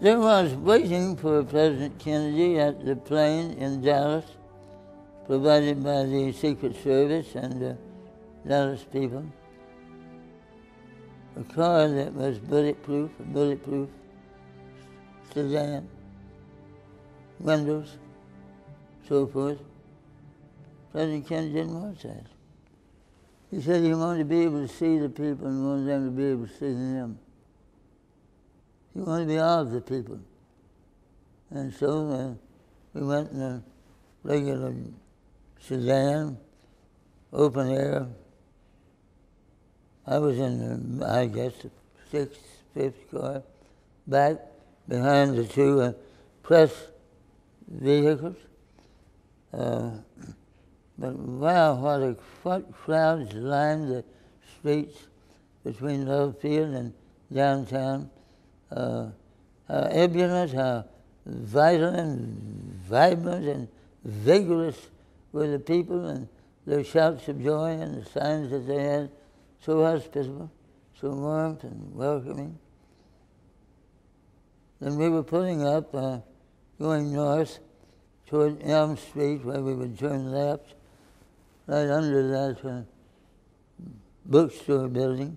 There was waiting for President Kennedy at the plane in Dallas, provided by the Secret Service and the Dallas people. A car that was bulletproof, a bulletproof sedan, windows, so forth. President Kennedy didn't want that. He said he wanted to be able to see the people and wanted them to be able to see him. He wanted to be of the people. And so uh, we went in a regular sedan, open air. I was in, the, I guess, the sixth, fifth car, back behind the two uh, press vehicles. Uh, but wow, what, a, what crowds lined the streets between Love Field and downtown. Uh, how ebullient, how vital vibrant and vigorous were the people and their shouts of joy and the signs that they had, so hospitable, so warm and welcoming. Then we were pulling up, uh, going north toward Elm Street where we would turn left right under that uh, bookstore building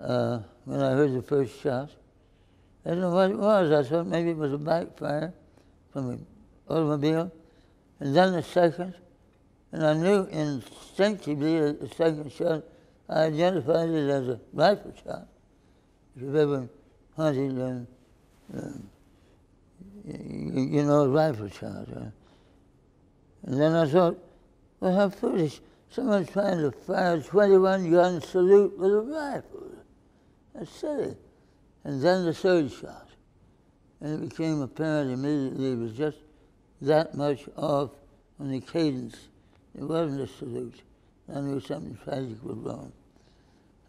uh, when I heard the first shot. I don't know what it was. I thought maybe it was a backfire from an automobile. And then the second, and I knew instinctively that the second shot, I identified it as a rifle shot. If you've ever hunted, uh, uh, you, you, know, a rifle shot. Uh. And then I thought, well, how foolish. Someone's trying to fire a 21 gun salute with a rifle. That's silly. And then the third shot. And it became apparent immediately it was just that much off on the cadence. It wasn't a salute. I knew something tragic was wrong.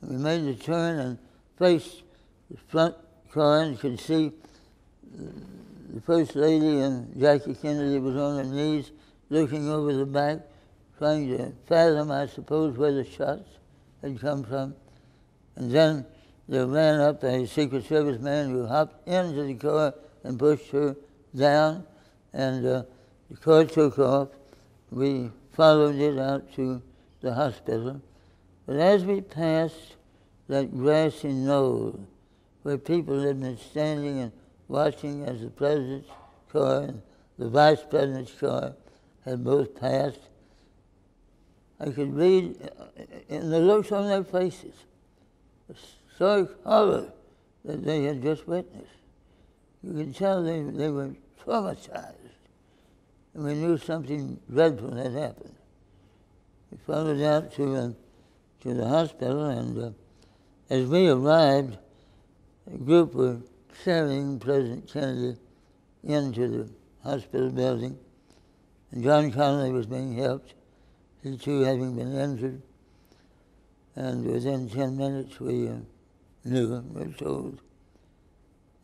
And we made the turn and faced the front car and could see uh, the First Lady and Jackie Kennedy was on her knees looking over the back trying to fathom, I suppose, where the shots had come from. And then they ran up a Secret Service man who hopped into the car and pushed her down, and uh, the car took off. We followed it out to the hospital. But as we passed that grassy knoll where people had been standing and watching as the president's car and the vice president's car had both passed, I could read in the looks on their faces stark horror that they had just witnessed. You could tell they, they were traumatized. And we knew something dreadful had happened. We followed out to, uh, to the hospital, and uh, as we arrived, a group were carrying President Kennedy into the hospital building, and John Connally was being helped he too having been injured. And within 10 minutes, we uh, knew, were told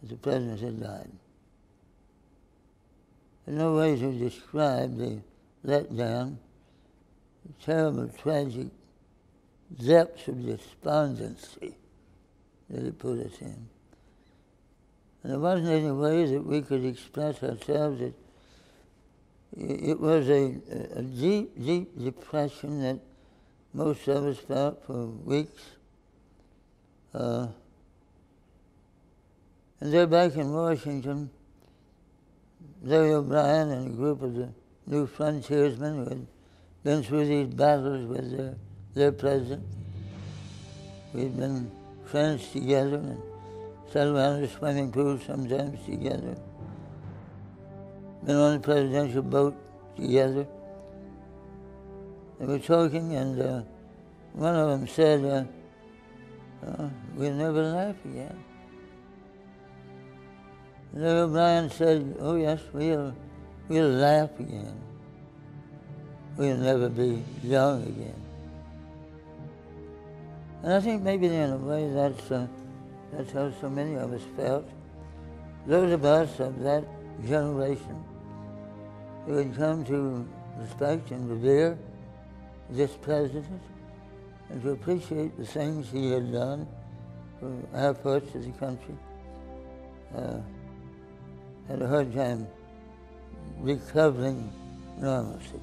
that the president had died. There's no way to describe the letdown, the terrible, tragic depths of despondency that it put us in. And there wasn't any way that we could express ourselves that it was a, a deep, deep depression that most of us felt for weeks. Uh, and there back in Washington, Larry O'Brien and a group of the new frontiersmen who had been through these battles with their, their president. We'd been friends together and sat around the swimming pool sometimes together been on the presidential boat together. They were talking, and uh, one of them said, uh, uh, We'll never laugh again. Then O'Brien said, Oh, yes, we'll, we'll laugh again. We'll never be young again. And I think maybe in a way that's, uh, that's how so many of us felt. Those of us of that generation who had come to respect and revere this president and to appreciate the things he had done for our parts of the country. Uh, had a hard time recovering normalcy.